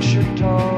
Should talk.